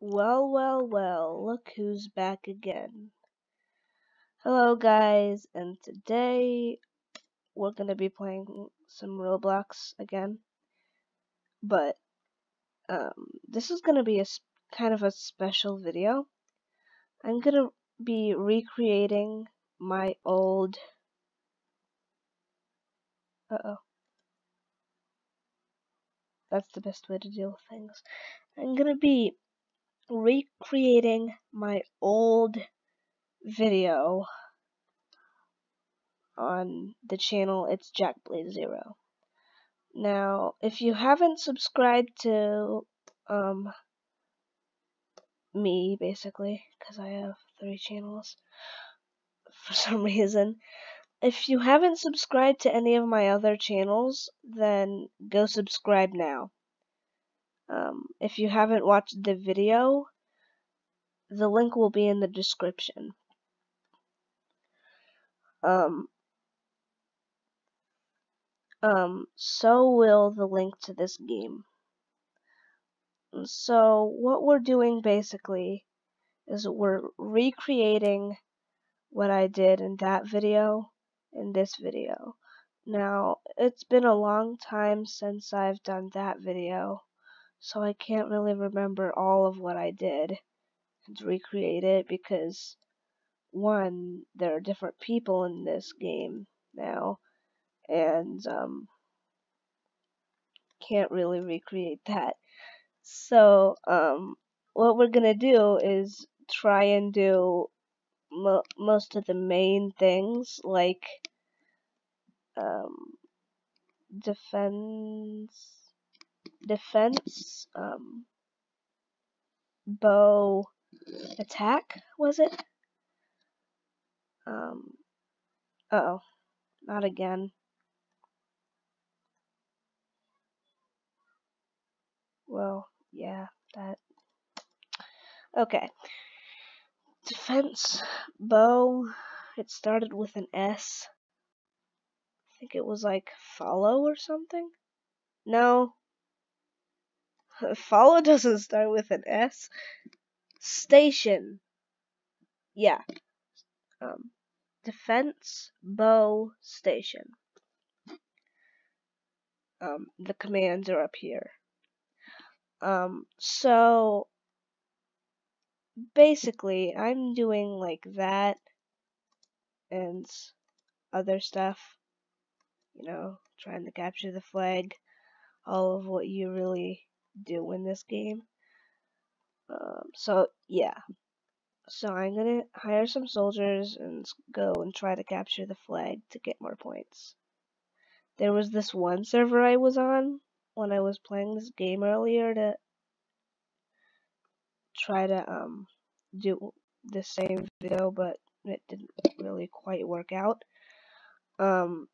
Well, well, well, look who's back again. Hello, guys, and today we're gonna be playing some Roblox again. But, um, this is gonna be a kind of a special video. I'm gonna be recreating my old. Uh oh. That's the best way to deal with things. I'm gonna be recreating my old video on the channel it's Jack Blaze Zero. Now, if you haven't subscribed to um me basically, because I have three channels for some reason. If you haven't subscribed to any of my other channels, then go subscribe now. Um, if you haven't watched the video, the link will be in the description. Um, um, so will the link to this game. So what we're doing basically is we're recreating what I did in that video in this video. Now, it's been a long time since I've done that video, so I can't really remember all of what I did and recreate it because one, there are different people in this game now, and um, can't really recreate that. So, um, what we're gonna do is try and do mo most of the main things like um, defense, defense, um, bow, attack. Was it? Um, uh oh, not again. Well, yeah, that. Okay. Defense, bow. It started with an S. I think it was like follow or something. No. Follow doesn't start with an S. Station. Yeah. Um, defense, bow, station. Um, the commands are up here. Um, so basically, I'm doing like that and other stuff. You know, trying to capture the flag, all of what you really do in this game. Um, so yeah, so I'm gonna hire some soldiers and go and try to capture the flag to get more points. There was this one server I was on when I was playing this game earlier to try to um do the same video, but it didn't really quite work out. Um,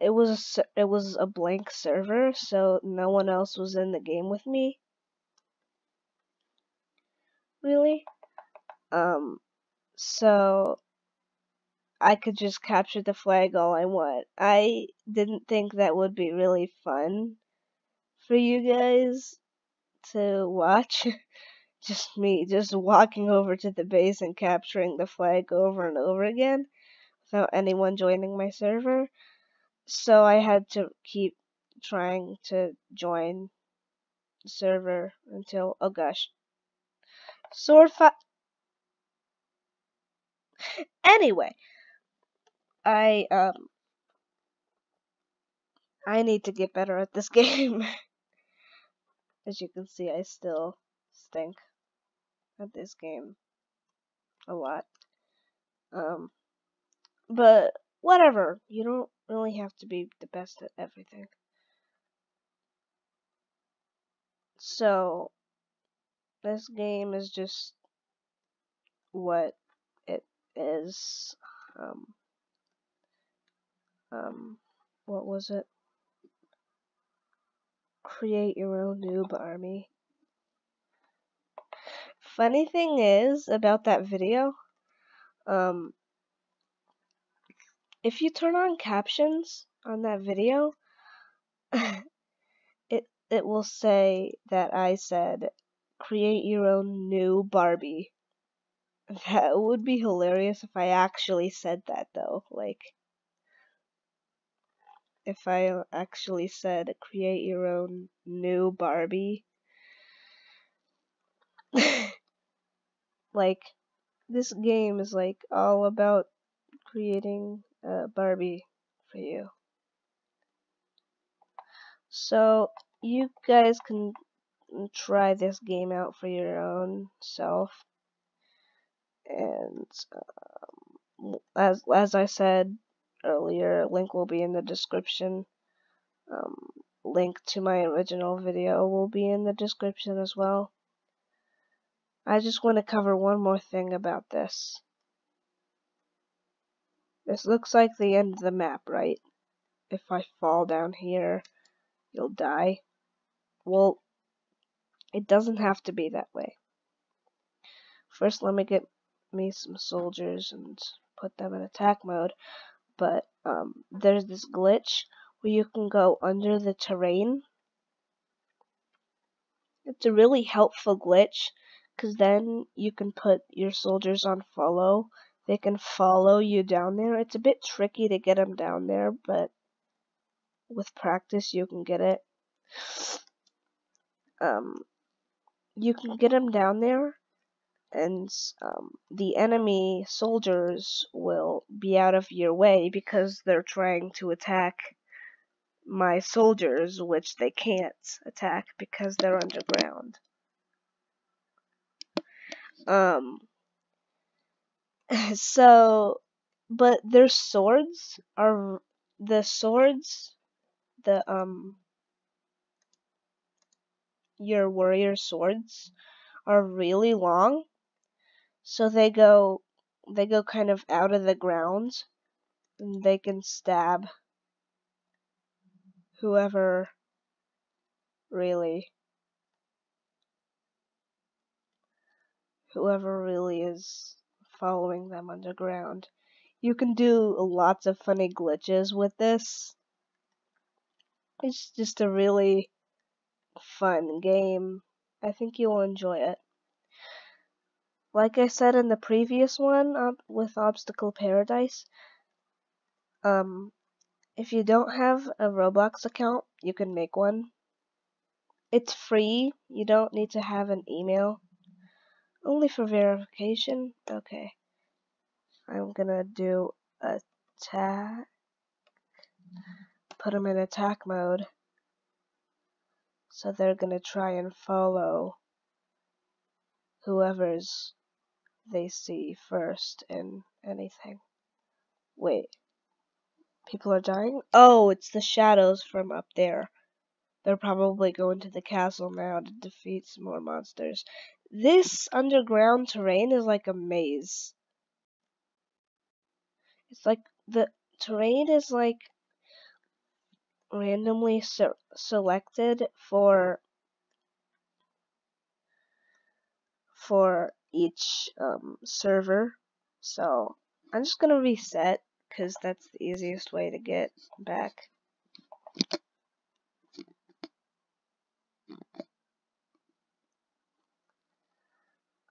it was a, it was a blank server, so no one else was in the game with me. Really, um, so I could just capture the flag all I want. I didn't think that would be really fun for you guys to watch. just me, just walking over to the base and capturing the flag over and over again without anyone joining my server. So I had to keep trying to join the server until, oh gosh. Sword fight. Anyway, I um I need to get better at this game. As you can see, I still stink at this game a lot. Um but whatever, you don't really have to be the best at everything. So this game is just what it is. Um, um, what was it? Create your own noob army. Funny thing is about that video, um, if you turn on captions on that video, it it will say that I said create your own new Barbie. That would be hilarious if I actually said that though. Like, if I actually said create your own new Barbie. like, this game is like all about creating a Barbie for you. So, you guys can try this game out for your own self. And um, as as I said earlier, link will be in the description. Um, link to my original video will be in the description as well. I just want to cover one more thing about this. This looks like the end of the map, right? If I fall down here, you'll die. Well, it doesn't have to be that way. First, let me get me some soldiers and put them in attack mode. But um, there's this glitch where you can go under the terrain. It's a really helpful glitch because then you can put your soldiers on follow. They can follow you down there. It's a bit tricky to get them down there, but with practice you can get it. Um, you can get them down there and um, the enemy soldiers will be out of your way because they're trying to attack my soldiers, which they can't attack because they're underground. Um, so, but their swords are the swords, the um, your warrior swords are really long. So they go they go kind of out of the ground and they can stab whoever really whoever really is following them underground. You can do lots of funny glitches with this. It's just a really fun game. I think you'll enjoy it. Like I said in the previous one uh, with Obstacle Paradise, um, if you don't have a Roblox account, you can make one. It's free. You don't need to have an email. Only for verification? Okay. I'm gonna do attack. Put them in attack mode. So they're gonna try and follow whoever's they see first in anything. Wait. People are dying? Oh, it's the shadows from up there. They're probably going to the castle now to defeat some more monsters. This underground terrain is like a maze. It's like the terrain is like randomly se selected for for each um, server. So I'm just to reset because that's the easiest way to get back.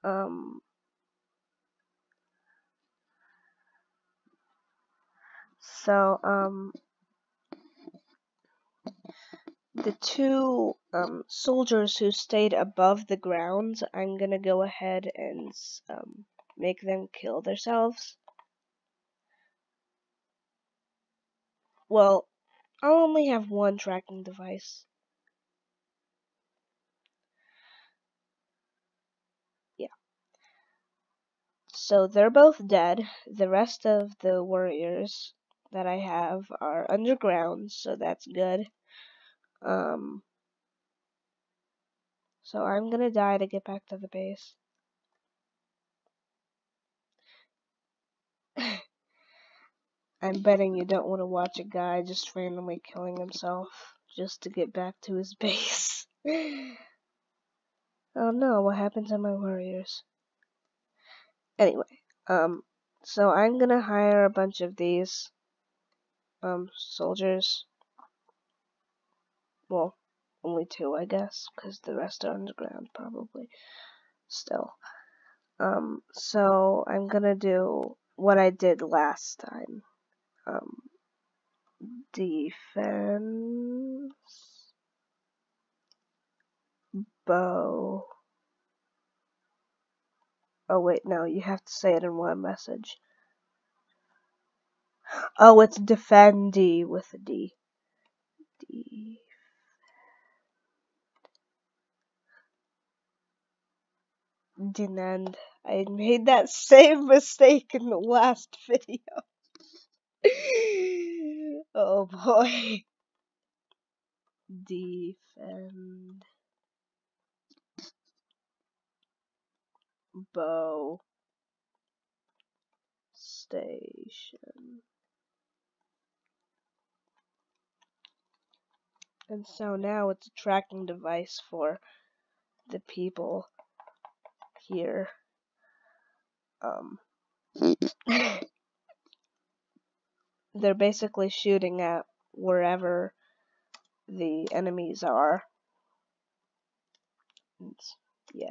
Um, so, um, the two um, soldiers who stayed above the ground, I'm gonna go ahead and um, make them kill themselves. Well, I'll only have one tracking device. Yeah. So they're both dead. The rest of the warriors that I have are underground, so that's good. Um, so I'm gonna die to get back to the base. I'm betting you don't want to watch a guy just randomly killing himself just to get back to his base. oh no, what happened to my warriors? Anyway, um, so I'm gonna hire a bunch of these, um, soldiers well, only two, I guess, because the rest are underground, probably. Still. Um, so I'm gonna do what I did last time. Um, defense, bow. Oh wait, no, you have to say it in one message. Oh, it's defendy with a D. D. Denend. I made that same mistake in the last video. oh boy. Defend. Bow. Station. And so now it's a tracking device for the people here. Um, they're basically shooting at wherever the enemies are. It's, yeah.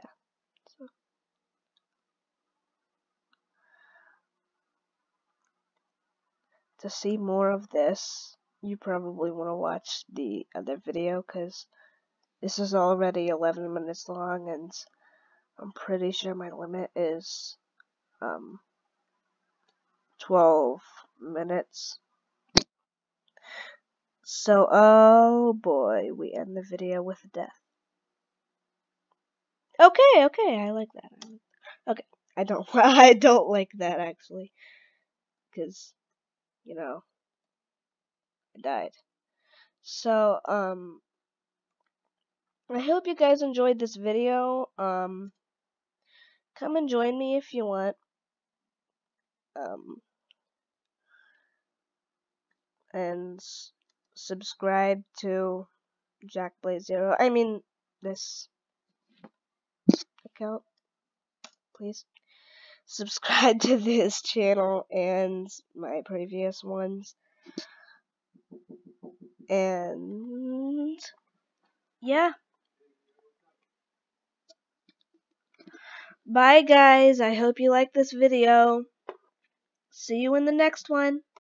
To see more of this, you probably want to watch the other video because this is already 11 minutes long and I'm pretty sure my limit is um, 12 minutes. So, oh boy, we end the video with death. Okay, okay, I like that. Okay, I don't, I don't like that actually, because, you know, I died. So, um, I hope you guys enjoyed this video. Um, come and join me if you want. Um, and subscribe to Jack Blaze Zero. I mean, this account, please. Subscribe to this channel and my previous ones. And yeah. Bye guys, I hope you like this video. See you in the next one.